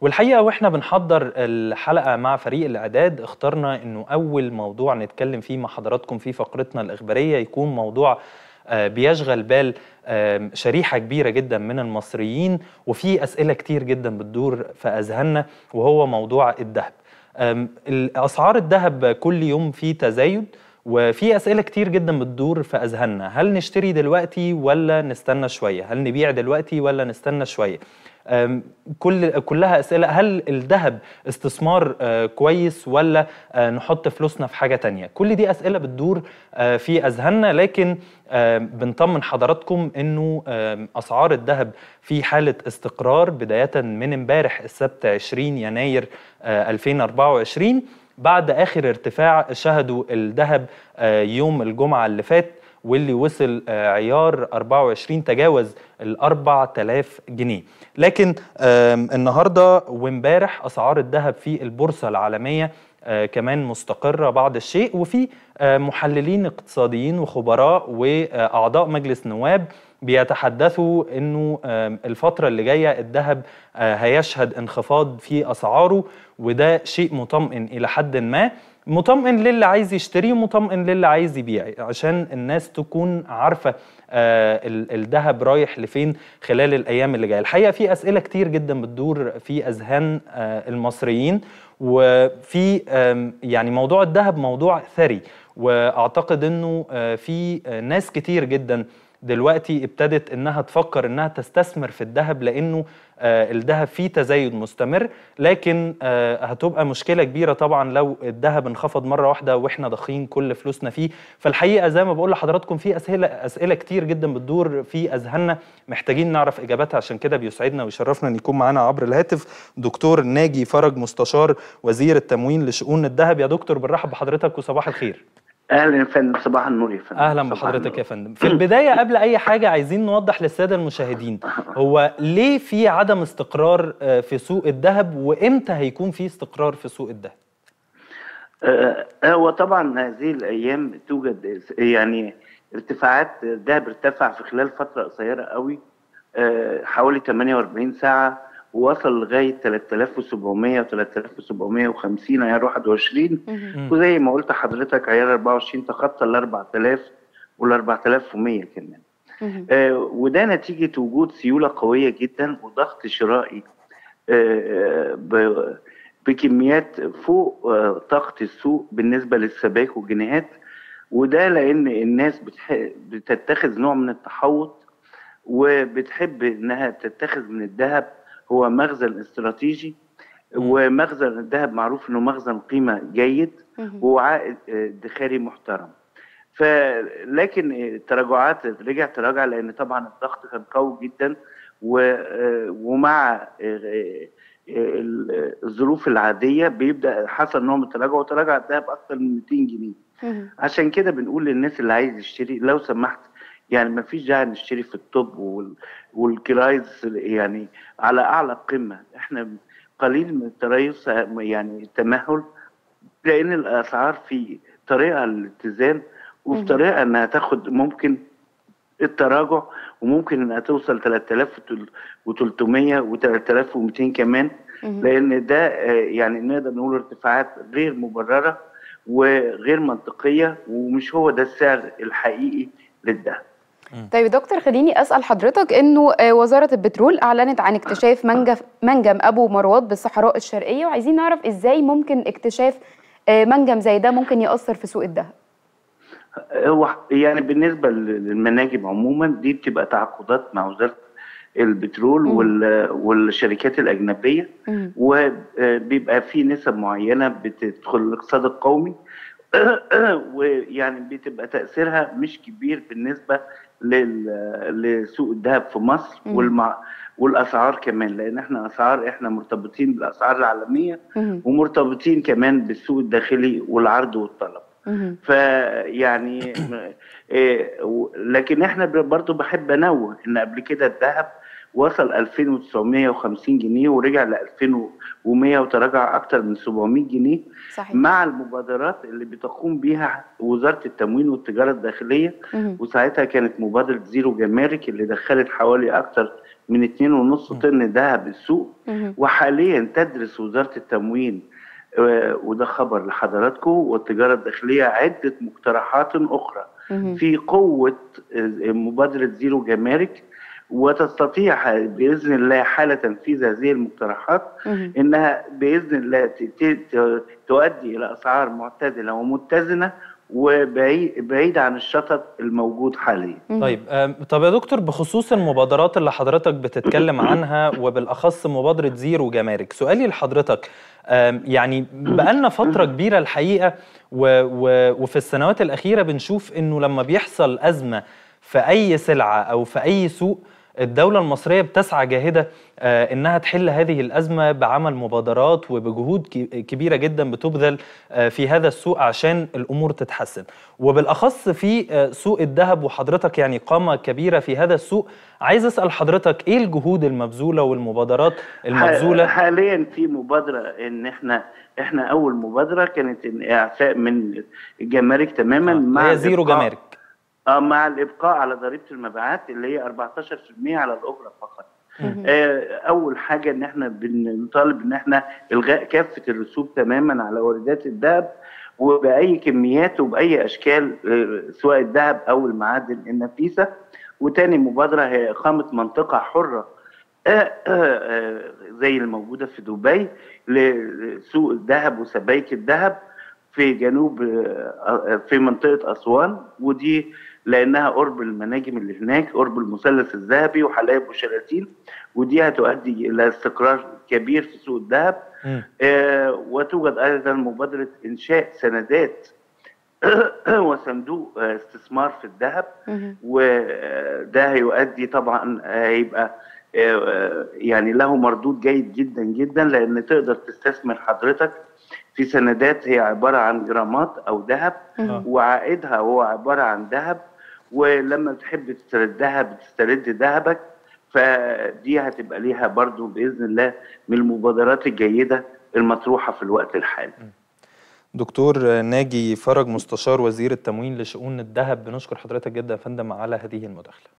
والحقيقة وإحنا بنحضر الحلقة مع فريق الإعداد اخترنا إنه أول موضوع نتكلم فيه مع حضراتكم في فقرتنا الإخبارية يكون موضوع آه، بيشغل بال آم، شريحة كبيرة جدا من المصريين وفي أسئلة كتير جدا بتدور في أذهاننا وهو موضوع الذهب. اسعار الذهب كل يوم في تزايد وفي أسئلة كتير جدا بتدور في أذهاننا. هل نشتري دلوقتي ولا نستنى شوية؟ هل نبيع دلوقتي ولا نستنى شوية؟ كل كلها أسئلة. هل الذهب استثمار آه، كويس ولا آه، نحط فلوسنا في حاجة تانية؟ كل دي أسئلة بتدور آه، في أذهاننا. لكن بنطمن حضراتكم إنه أسعار الذهب في حالة استقرار بداية من امبارح السبت 20 يناير آه، 2024 بعد آخر ارتفاع شهدوا الذهب يوم الجمعة اللي فات واللي وصل آه، عيار 24 تجاوز ال 4000 جنيه. لكن النهارده وامبارح أسعار الذهب في البورصة العالمية آه، كمان مستقرة بعض الشيء. وفي آه، محللين اقتصاديين وخبراء وأعضاء مجلس نواب بيتحدثوا إنه الفترة اللي جاية الذهب هيشهد انخفاض في أسعاره وده شيء مطمئن إلى حد ما. مطمئن للي عايز يشتري ومطمئن للي عايز يبيع عشان الناس تكون عارفة آه، ال- الذهب رايح لفين خلال الأيام اللي جاية. الحقيقة في أسئلة كتير جدا بتدور في أذهان آه، المصريين وفي يعني موضوع الذهب موضوع ثري وأعتقد إنه آه، في ناس كتير جدا دلوقتي ابتدت إنها تفكر إنها تستثمر في الذهب لأنه آه، الذهب فيه تزايد مستمر لكن آه، هتبقى مشكلة كبيرة طبعا لو الذهب انخفض مرة واحدة وإحنا ضاخين كل فلوسنا فيه. فالحقيقة زي ما بقول لحضراتكم في أسئلة أسئلة كتير جدا بتدور في أذهاننا. محتاجين نعرف إجاباتها عشان كده بيسعدنا ويشرفنا إن يكون معانا عبر الهاتف دكتور ناجي فرج مستشار وزير التموين لشؤون الذهب. يا دكتور بنرحب بحضرتك وصباح الخير. أهلا يا فندم صباح النور يا فندم. أهلا بحضرتك. يا فندم. في البداية قبل أي حاجة عايزين نوضح للسادة المشاهدين هو ليه في عدم استقرار آه، في سوق الذهب؟ وإمتى هيكون في استقرار في سوق الذهب؟ آه، هو طبعا هذه الأيام توجد يعني ارتفاعات الذهب ارتفع في خلال فترة قصيرة قوي آه، حوالي 48 ساعة. ووصل لغاية 3700 و 3750 عيار 21 وزي ما قلت حضرتك عيار 24 تخطى ال 4000 وال 4100 كمان. آه، وده نتيجة وجود سيولة قوية جدا وضغط شرائي آه، ب- بكميات فوق آه، طاقة السوق بالنسبة للسبائك والجنيهات. وده لأن الناس بتح- بتتخذ نوع من التحوط وبتحب إنها تتخذ من الذهب هو مخزن استراتيجي ومخزن الذهب معروف إنه مخزن قيمة جيد وعائد آه، ادخاري محترم. فلكن التراجعات رجع تراجع لأن طبعا الضغط كان قوي جدا آه، ومع آه، آه، ال- الظروف العادية بيبدأ حصل نوع من التراجع وتراجع الذهب أكثر من 200 جنيه. عشان كده بنقول للناس اللي عايز يشتري لو سمحت يعني ما فيش داعي نشتري في ال top وال- وال crisis يعني على أعلى قمة. إحنا قليل من التريث يعني التمهل لأن الأسعار في طريقة للاتزان وفي طريقة إنها تاخد ممكن التراجع وممكن إنها توصل 3300 و 3200 كمان. لأن ده يعني نقدر نقول ارتفاعات غير مبررة وغير منطقية ومش هو ده السعر الحقيقي للذهب. طيب يا دكتور خليني أسأل حضرتك إنه آه، وزارة البترول أعلنت عن اكتشاف منجم منجم أبو مروات بالصحراء الشرقية وعايزين نعرف إزاي ممكن اكتشاف آه، منجم زي ده ممكن يأثر في سوق الذهب هو يعني بالنسبة للمناجم عموما دي بتبقى تعاقدات مع وزارة البترول وال- والشركات الأجنبية. مم. وبيبقى في نسب معينة بتدخل الاقتصاد القومي. ويعني بتبقى تأثيرها مش كبير بالنسبة لل- لسوق الذهب في مصر. والمع والأسعار كمان لأن إحنا أسعار إحنا مرتبطين بالأسعار العالمية. ومرتبطين كمان بالسوق الداخلي والعرض والطلب. فيعني إيه، لكن إحنا برضو بحب أنوه إن قبل كده الذهب وصل 2950 جنيه ورجع ل 2100 وتراجع أكتر من 700 جنيه صحيح مع المبادرات اللي بتقوم بيها وزارة التموين والتجارة الداخلية مهم. وساعتها كانت مبادرة زيرو جمارك اللي دخلت حوالي أكتر من 2.5 طن ذهب السوق. وحاليا تدرس وزارة التموين آه، وده خبر لحضراتكم والتجارة الداخلية عدة مقترحات أخرى. في قوة آه، مبادرة zero جمارك وتستطيع بإذن الله حال تنفيذ هذه المقترحات. إنها بإذن الله ت- ت- ت- تؤدي إلى أسعار معتدلة ومتزنة وبعيد بعيد عن الشطط الموجود حاليا. طيب طب يا دكتور بخصوص المبادرات اللي حضرتك بتتكلم عنها وبالأخص مبادرة zero جمارك سؤالي لحضرتك يعني بقالنا فترة كبيرة الحقيقة و و وفي السنوات الأخيرة بنشوف إنه لما بيحصل أزمة في أي سلعة أو في أي سوق الدولة المصرية بتسعى جاهدة آه، إنها تحل هذه الأزمة بعمل مبادرات وبجهود ك- كبيرة جدا بتبذل آه، في هذا السوق عشان الأمور تتحسن. وبالأخص في آه، سوق الذهب وحضرتك يعني قامة كبيرة في هذا السوق عايز أسأل حضرتك إيه الجهود المبذولة والمبادرات المبذولة؟ حاليا في مبادرة إن إحنا إحنا أول مبادرة كانت إعفاء من الجمارك تماما آه، هي زيرو جمارك. آه مع الإبقاء على ضريبة المبيعات اللي هي 14% على الأجرة فقط. آه، أول حاجة إن إحنا بنطالب إن إحنا إلغاء كافة الرسوم تماما على واردات الذهب وبأي كميات وبأي أشكال آه، سواء الذهب أو المعادن النفيسة. وتاني مبادرة هي إقامة منطقة حرة آه، زي الموجودة في دبي لسوق الذهب وسبائك الذهب في جنوب آه، في منطقة أسوان. ودي لأنها قرب المناجم اللي هناك قرب المثلث الذهبي وحلايب وشلاتين ودي هتؤدي إلى استقرار كبير في سوق الذهب. آه، وتوجد أيضا مبادرة إنشاء سندات وصندوق آه، استثمار في الذهب. وده هيؤدي طبعا هيبقى آه، يعني له مردود جيد جدا جدا لأن تقدر تستثمر حضرتك في سندات هي عبارة عن جرامات أو ذهب مهم. وعائدها هو عبارة عن ذهب ولما تحب تستردها بتسترد ذهبك فدي هتبقى ليها برضو بإذن الله من المبادرات الجيدة المطروحة في الوقت الحالي. دكتور ناجي فرج مستشار وزير التموين لشؤون الذهب بنشكر حضرتك جدا يا فندم على هذه المداخلة.